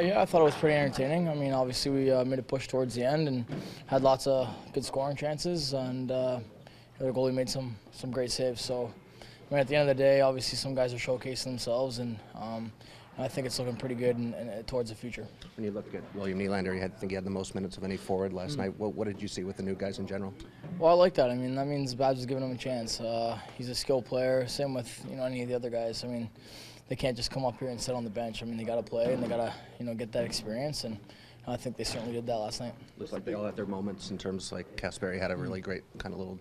yeah, I thought it was pretty entertaining. I mean, obviously we uh, made a push towards the end and had lots of good scoring chances, and uh, the goalie made some some great saves. So, I mean, at the end of the day, obviously some guys are showcasing themselves, and um, I think it's looking pretty good in, in, towards the future. When you look at William Nylander, you had, I think he had the most minutes of any forward last Mm-hmm. night. What, what did you see with the new guys in general? Well, I like that. I mean, that means Babs is giving him a chance. Uh, he's a skilled player. Same with you know any of the other guys. I mean, they can't just come up here and sit on the bench. I mean, they got to play and they got to you know get that experience, and I think they certainly did that last night. Looks like they all had their moments in terms like Kasperi had a really great kind of little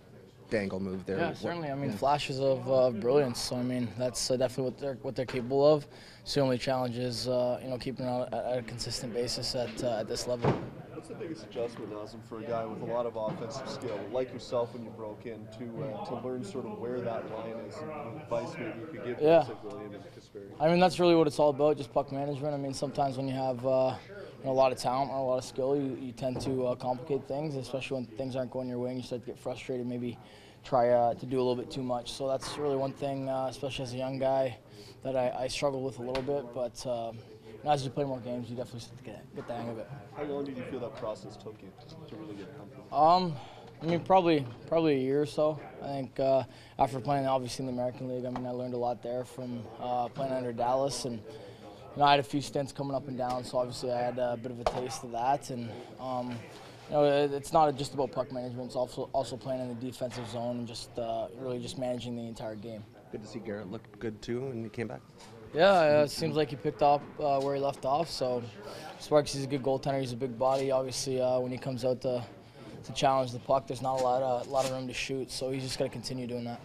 dangle move there. Yeah, certainly. I mean, flashes of uh, brilliance. So I mean, that's uh, definitely what they're what they're capable of. So the only challenge is uh, you know keeping it at a consistent basis at uh, at this level. What's the biggest adjustment, Nazem, for a guy with a lot of offensive skill, like yourself when you broke in, to uh, to learn sort of where that line is and advice maybe you could give Yeah. William and Kasperi? I mean, that's really what it's all about, just puck management. I mean, sometimes when you have uh, you know, a lot of talent or a lot of skill, you, you tend to uh, complicate things, especially when things aren't going your way and you start to get frustrated, maybe try uh, to do a little bit too much. So that's really one thing, uh, especially as a young guy, that I, I struggle with a little bit. But um, as you play more games, you definitely start to get, get the hang of it. How long did you feel that process took you to really get comfortable? Um, I mean, probably probably a year or so. I think uh, after playing obviously in the American League, I mean, I learned a lot there from uh, playing under Dallas, and you know, I had a few stints coming up and down, so obviously I had a bit of a taste of that. And um, you know, it's not just about puck management; it's also also playing in the defensive zone and just uh, really just managing the entire game. Good to see Garret look good too when he came back. Yeah, uh, it seems like he picked up uh, where he left off. So Sparks, he's a good goaltender. He's a big body. Obviously, uh, when he comes out to to challenge the puck, there's not a lot of a lot of room to shoot. So he's just got to continue doing that.